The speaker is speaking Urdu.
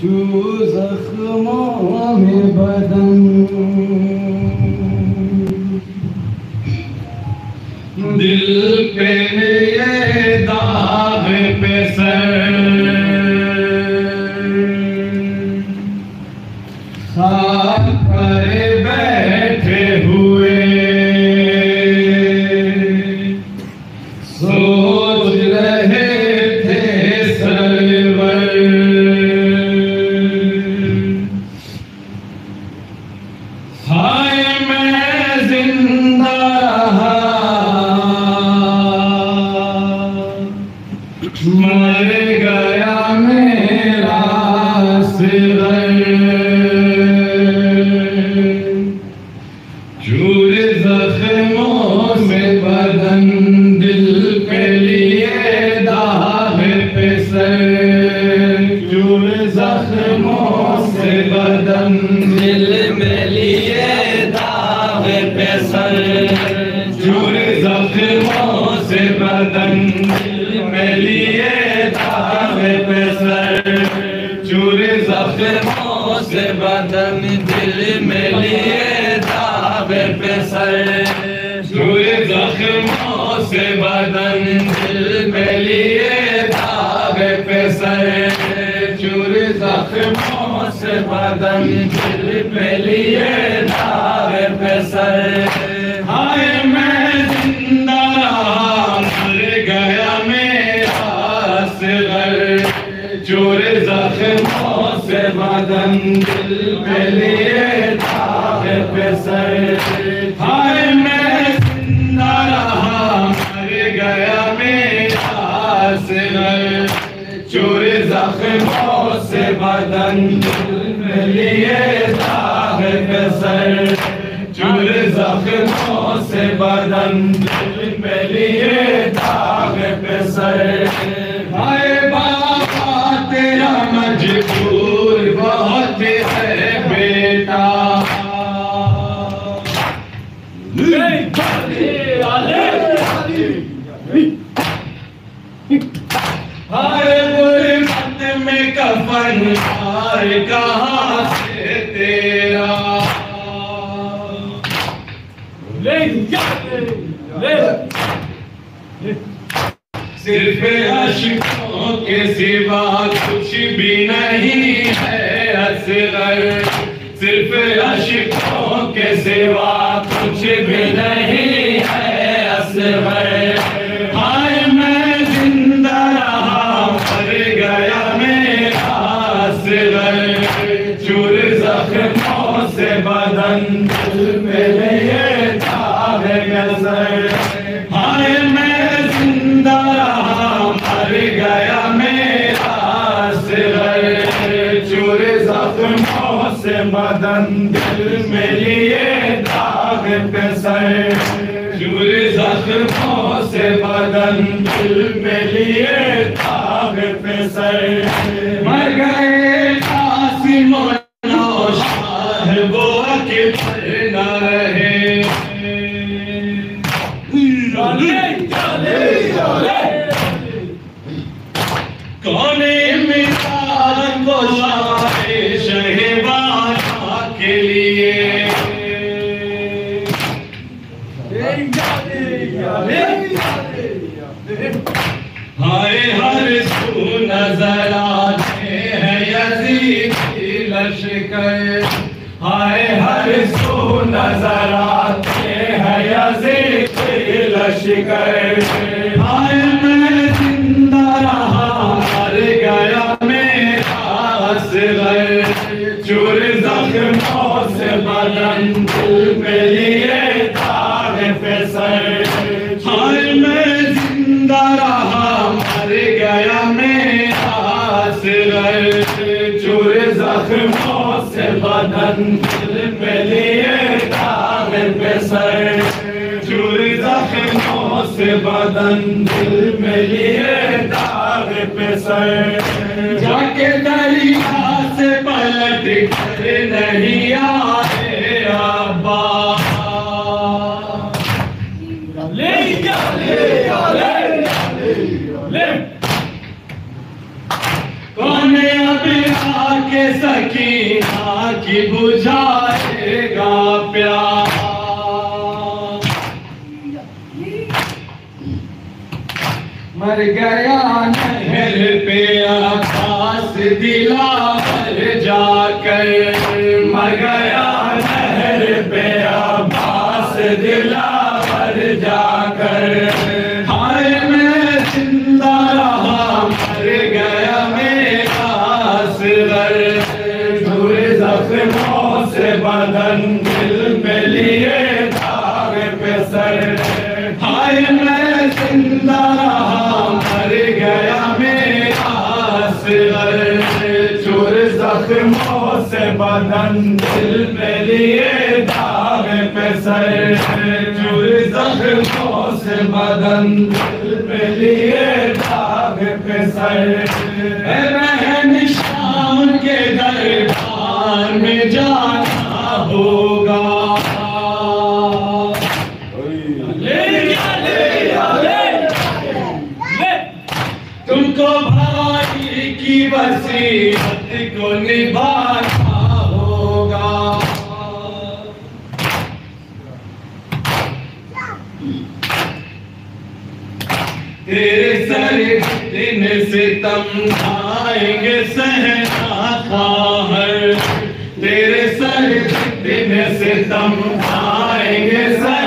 شو زخمام بدن. دل پہ یہ داغ پہ سر پہ سر چور زخموں سے بدن میں لیے داغ پہ سر چور زخموں سے بدن دل میں لیے داغ پہ سر چور زخموں سے بدن دل میں لیے داغ پہ سر چور زخموں سے بدن دل پہ لیے داغ پہ سر ہائے میں زندہ رہا مر گیا میرا سر چور زخموں سے بدن دل پہ لیے داغ پہ سر ہائے زخموں سے بدن دل لیے سر۔ چور زخموں سے بدن دل پہ لیے داغ پہ سر۔ ہائے بابا، تیرا مجبور بہت ہے بیٹا۔ ہائے ہار کہاں سے تیرا؟ صرف عشقوں کے سوا کچھ بھی نہیں ہے اصغر۔ صرف عشقوں کے سوا کچھ بھی نہیں ہے اصغر۔ بدن دل میں لیے داغ پہ سر چور زخموں سے بدن دل میں لیے داغ پہ سر مر گئے قاسم و نوشاہ، وہ کہ پھر سو یزید لشکر ہائے میں زندہ رہا، مر گیا میرا صغر چور زخموں سے بدن دل لیے داغ میں زندہ رہا، مر گیا میرا صغر چور زخموں سے بدن دل لیے چور زخموں سے بدن دل میں لیے داغ پہ سر جا کے دریا سے پلٹ کر نہیں آئے ابا کون اب آ کے سکینہ کی بجھائے گا پیار؟ مر گیا نہر پہ آکاس دلا پر جا کر۔ مر گیا نہر پہ آباس دلا پر جا کر۔ ہائے میں زندہ رہا، مر گیا میرا اصغر۔ دور زخموں سے بدن چور زخموں سے بدن دل میں لیے داغ پہ سر چور زخموں سے بدن دل میں لیے داغ پہ سر اے بہن شام کے دربار میں جانا کو بھائی کی وسیعت کو نبھانا ہوگا۔ تیرے سر دن ستم آئیں گے سہنا خواہر تیرے سر دن ستم آئیں گے سہنا